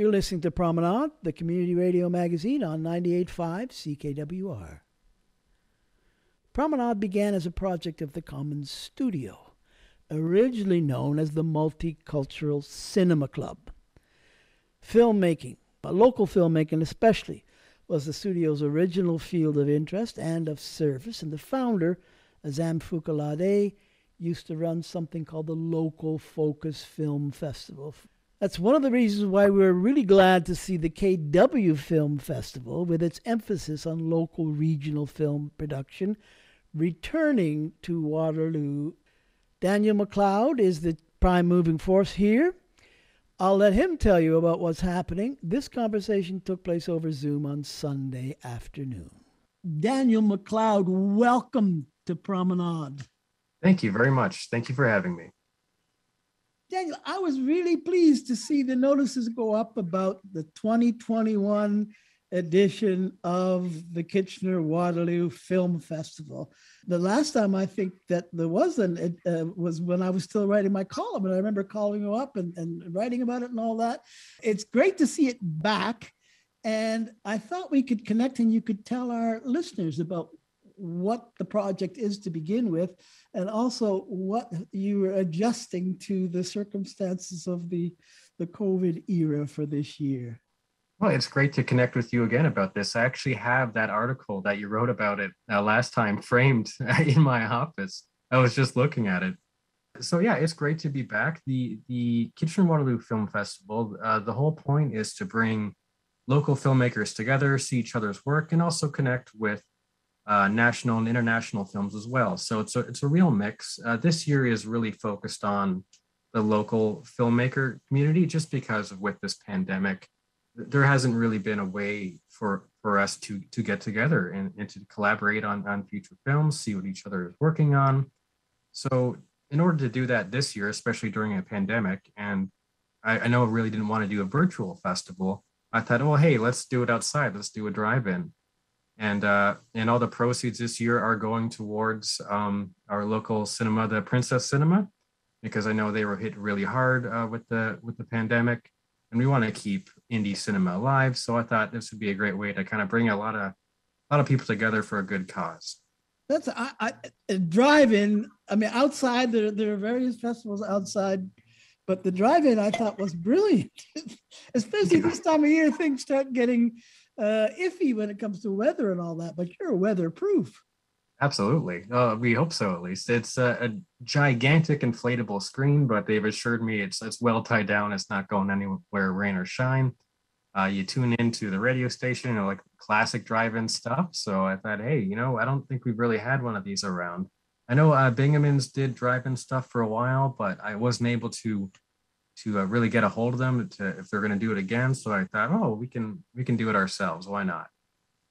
You're listening to Promenade, the community radio magazine on 98.5 CKWR. Promenade began as a project of the Commons Studio, originally known as the Multicultural Cinema Club. Filmmaking, local filmmaking especially, was the studio's original field of interest and of service, and the founder, Azam Fukalade, used to run something called the Local Focus Film Festival. That's one of the reasons why we're really glad to see the KW Film Festival, with its emphasis on local regional film production, returning to Waterloo. Daniel McLeod is the prime moving force here. I'll let him tell you about what's happening. This conversation took place over Zoom on Sunday afternoon. Daniel McLeod, welcome to Promenade. Thank you very much. Thank you for having me. Daniel, I was really pleased to see the notices go up about the 2021 edition of the Kitchener Waterloo Film Festival. The last time I think that there was an uh, was when I was still writing my column, and I remember calling you up and, and writing about it and all that. It's great to see it back, and I thought we could connect and you could tell our listeners about what the project is to begin with, and also what you are adjusting to the circumstances of the, the COVID era for this year. Well, it's great to connect with you again about this. I actually have that article that you wrote about it uh, last time framed in my office. I was just looking at it. So yeah, it's great to be back. The the Kitchener Waterloo Film Festival. Uh, the whole point is to bring local filmmakers together, see each other's work, and also connect with uh, national and international films as well. So it's a it's a real mix. Uh, this year is really focused on the local filmmaker community, just because of with this pandemic, there hasn't really been a way for for us to to get together and, and to collaborate on on future films, see what each other is working on. So in order to do that this year, especially during a pandemic, and I, I know I really didn't want to do a virtual festival. I thought, well, hey, let's do it outside. Let's do a drive-in and uh, and all the proceeds this year are going towards um, our local cinema, the Princess Cinema, because I know they were hit really hard uh, with the with the pandemic, and we want to keep indie cinema alive. So I thought this would be a great way to kind of bring a lot of a lot of people together for a good cause. That's I, I drive-in. I mean, outside there there are various festivals outside, but the drive-in I thought was brilliant, especially yeah. this time of year. Things start getting uh, iffy when it comes to weather and all that, but you're weatherproof. Absolutely. Uh, we hope so, at least. It's a, a, gigantic inflatable screen, but they've assured me it's it's well tied down. It's not going anywhere, rain or shine. Uh, you tune into the radio station, you know, like classic drive-in stuff. So I thought, hey, you know, I don't think we've really had one of these around. I know uh, Bingemans did drive-in stuff for a while, but I wasn't able to to uh, really get a hold of them to if they're going to do it again. So I thought, oh, we can we can do it ourselves. Why not?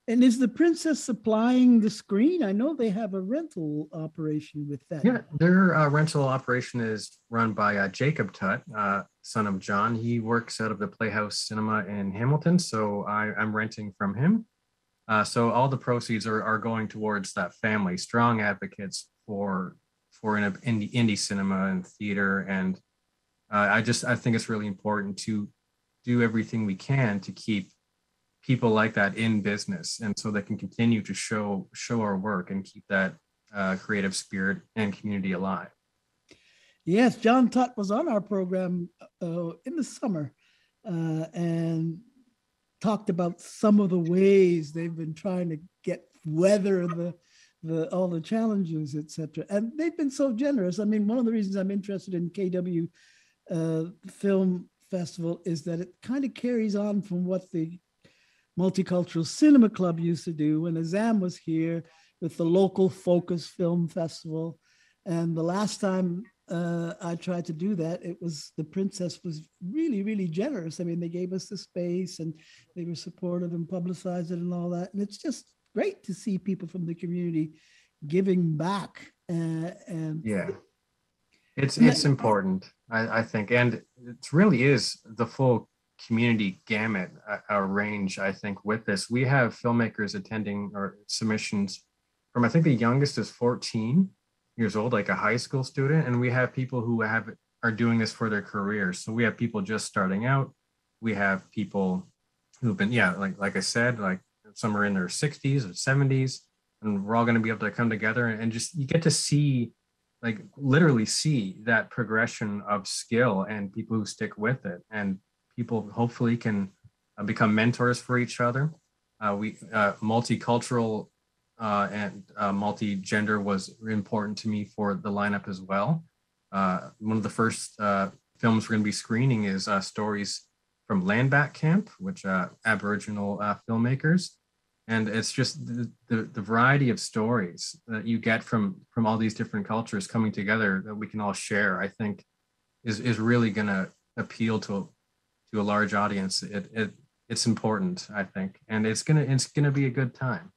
And is the princess supplying the screen? I know they have a rental operation with that. Yeah, their uh, rental operation is run by uh, Jacob Tutt, uh, son of John. He works out of the Playhouse Cinema in Hamilton, so I, am renting from him. Uh, so all the proceeds are, are going towards that family, strong advocates for for in indie, indie cinema and theater and uh, I just I think it's really important to do everything we can to keep people like that in business, and so they can continue to show show our work and keep that uh, creative spirit and community alive. Yes, John Tutt was on our program uh, in the summer uh, and talked about some of the ways they've been trying to get weather the the all the challenges, etc. And they've been so generous. I mean, one of the reasons I'm interested in KW uh, film festival is that it kind of carries on from what the Multicultural Cinema Club used to do when Azam was here with the local focus film festival. And the last time uh, I tried to do that, it was the princess was really, really generous. I mean, they gave us the space and they were supportive and publicized it and all that. And it's just great to see people from the community giving back. Uh, and yeah, it's it's important, I, I think, and it really is the full community gamut our uh, range. I think with this, we have filmmakers attending our submissions from I think the youngest is 14 years old, like a high school student, and we have people who have are doing this for their careers. So we have people just starting out, We have people who've been, yeah, like like I said, like some are in their 60s or 70s, and we're all going to be able to come together and just you get to see, like literally see that progression of skill and people who stick with it, and people hopefully can uh, become mentors for each other. Uh, we uh, multicultural uh, and uh, multi-gender was important to me for the lineup as well. Uh, one of the first films we're going to be screening is stories from Landback Camp, which Aboriginal filmmakers, and it's just the, the, the variety of stories that you get from from all these different cultures coming together that we can all share. I think is is really going to appeal to to a large audience. It, it it's important, I think, and it's gonna it's gonna be a good time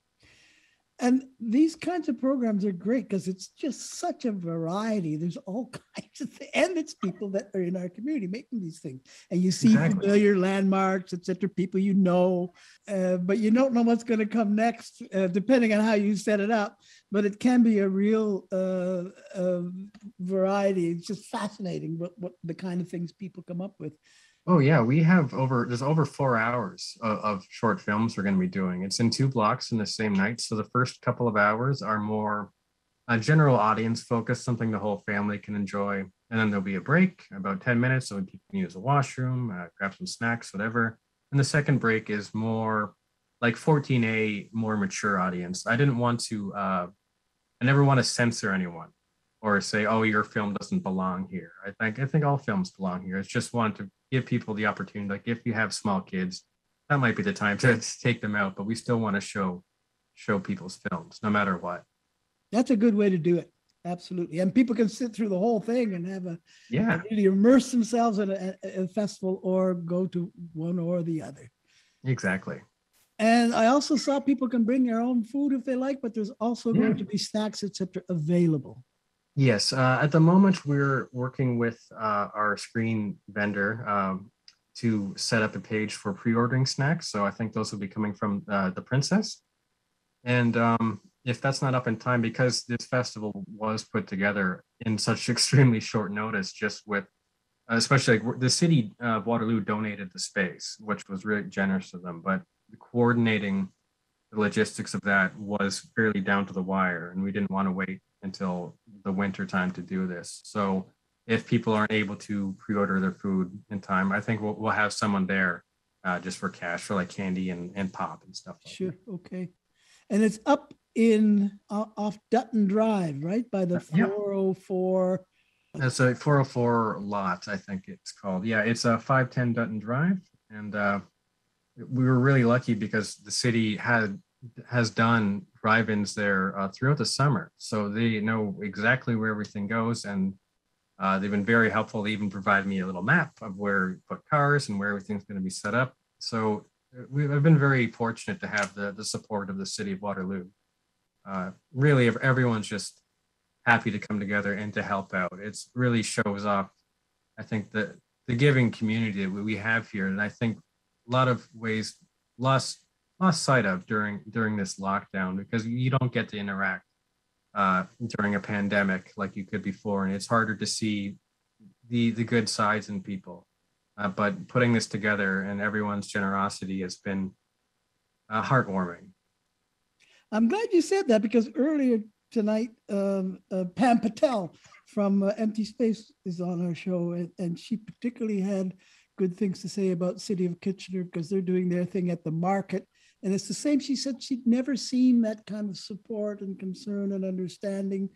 and these kinds of programs are great because it's just such a variety. There's all kinds of things, and it's people that are in our community making these things, and you see exactly. familiar landmarks, etc. People you know, uh, but you don't know what's going to come next, uh, depending on how you set it up. But it can be a real uh, uh variety. It's just fascinating what, what the kind of things people come up with. Oh yeah, we have over there's over four hours of, of short films we're going to be doing. It's in two blocks in the same night, so the first couple of hours are more a general audience focus, something the whole family can enjoy, and then there'll be a break about ten minutes, so people can use a washroom, uh, grab some snacks, whatever. And the second break is more like 14A, more mature audience. I didn't want to. Uh, I never want to censor anyone or say, "Oh, your film doesn't belong here." I think I think all films belong here. It's just wanted to give people the opportunity. Like if you have small kids, that might be the time to take them out. But we still want to show show people's films, no matter what. That's a good way to do it. Absolutely, and people can sit through the whole thing and have a yeah really immerse themselves in a, a festival or go to one or the other. Exactly. And I also saw people can bring their own food if they like, but there's also yeah. going to be snacks, etc., available. Yes, uh, at the moment we're working with uh, our screen vendor um, to set up a page for pre-ordering snacks. So I think those will be coming from uh, the Princess. And um, if that's not up in time, because this festival was put together in such extremely short notice, just with, especially like the city of Waterloo donated the space, which was really generous of them. But coordinating the logistics of that was fairly down to the wire, and we didn't want to wait until the winter time to do this. So if people aren't able to pre-order their food in time, I think we'll, we'll have someone there uh, just for cash for like candy and, and pop and stuff. Like sure. That. Okay. And it's up in uh, off Dutton Drive, right? By the 404. That's a 404 lot, I think it's called. Yeah, it's a 510 Dutton Drive. And uh, we were really lucky because the city had has done drive-ins there uh, throughout the summer, so they know exactly where everything goes, and uh, they've been very helpful. They even provide me a little map of where put cars and where everything's going to be set up. So uh, we, have been very fortunate to have the the support of the city of Waterloo. Uh, really, everyone's just happy to come together and to help out. It's really shows off, I think, the the giving community that we have here, and I think a lot of ways lost lost sight of during during this lockdown because you don't get to interact uh, during a pandemic like you could before, and it's harder to see the the good sides in people. Uh, but putting this together and everyone's generosity has been uh, heartwarming. I'm glad you said that because earlier tonight, um, uh, Pam Patel from uh, MT Space is on our show, and, and she particularly had good things to say about City of Kitchener because they're doing their thing at the market and it's the same. She said she'd never seen that kind of support and concern and understanding.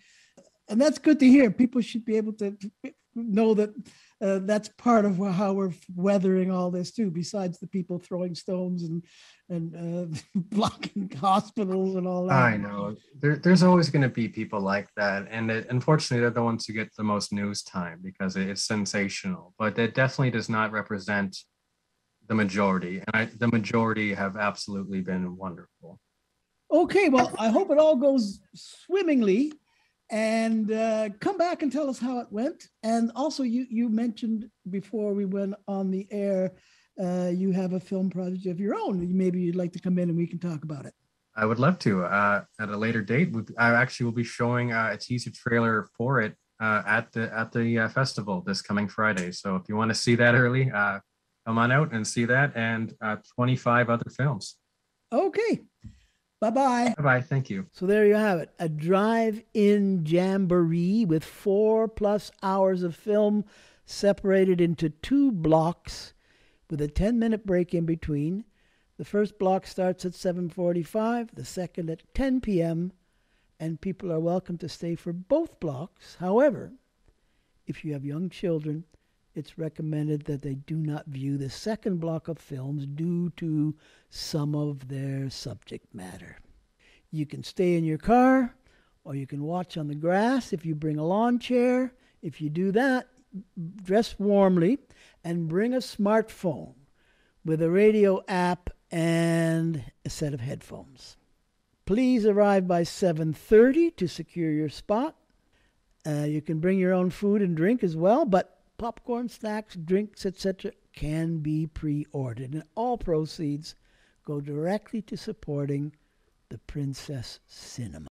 And that's good to hear. People should be able to know that uh, that's part of how we're weathering all this too. Besides the people throwing stones and and uh, blocking hospitals and all that. I know there, there's always going to be people like that, and it, unfortunately, they're the ones who get the most news time because it's sensational. But it definitely does not represent the majority, and I, the majority have absolutely been wonderful. Okay, well, I hope it all goes swimmingly, and uh, come back and tell us how it went. And also, you you mentioned before we went on the air, uh, you have a film project of your own. Maybe you'd like to come in and we can talk about it. I would love to. Uh, at a later date, I actually will be showing uh, a teaser trailer for it uh, at the at the uh, festival this coming Friday. So if you want to see that early, uh, come on out and see that and uh, 25 other films. Okay. Bye bye. Bye bye. Thank you. So there you have it a drive in jamboree with four plus hours of film separated into two blocks with a 10 minute break in between. The first block starts at 7:45, the second at 10 p.m., and people are welcome to stay for both blocks. However, if you have young children, it's recommended that they do not view the second block of films due to some of their subject matter. You can stay in your car or you can watch on the grass if you bring a lawn chair. If you do that, dress warmly and bring a smartphone with a radio app and a set of headphones. Please arrive by 7:30 to secure your spot. Uh, you can bring your own food and drink as well, but popcorn, snacks, drinks, etc., can be pre ordered. And all proceeds go directly to supporting the Princess Cinema.